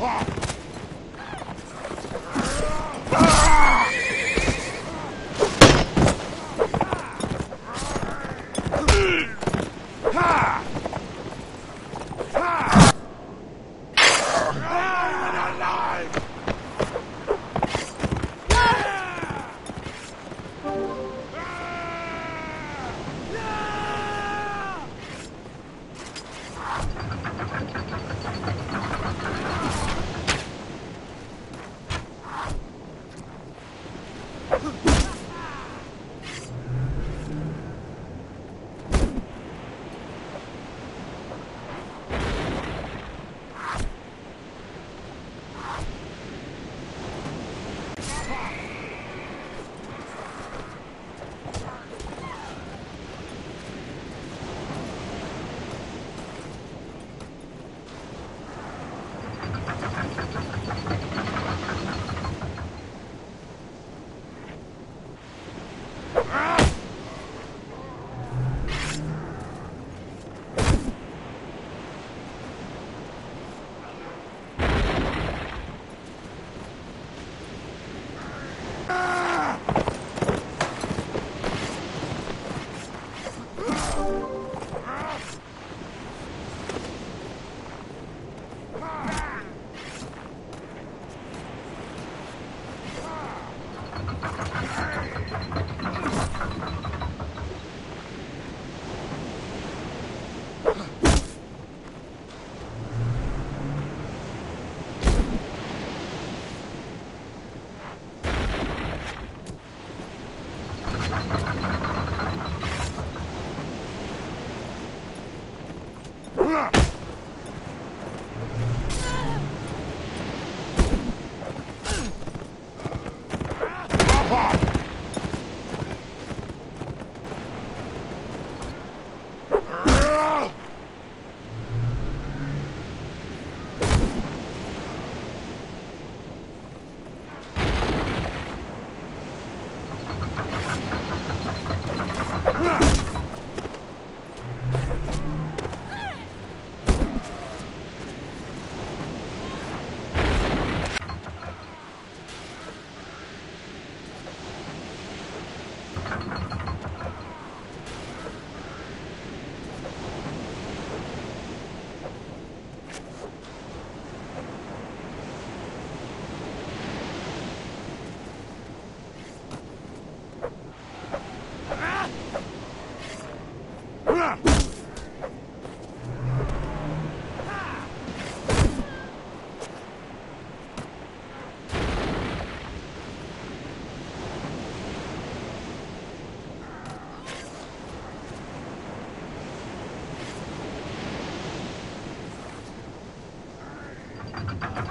ha! Be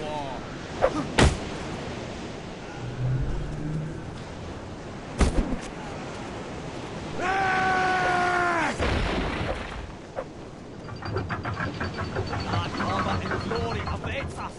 war. Our glory awaits us.